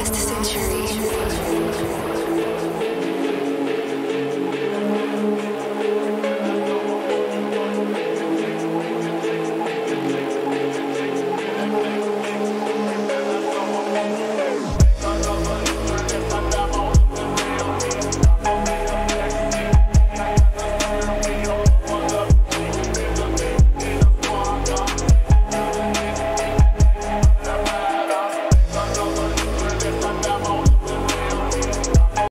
last century.